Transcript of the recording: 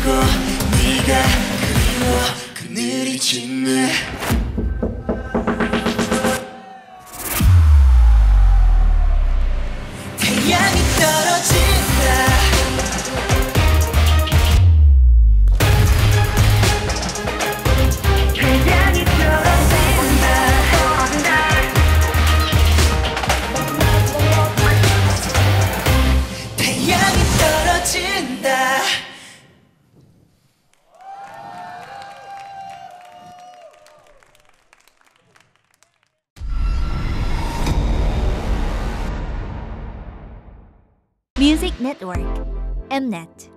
그리고 네가 Music Network Mnet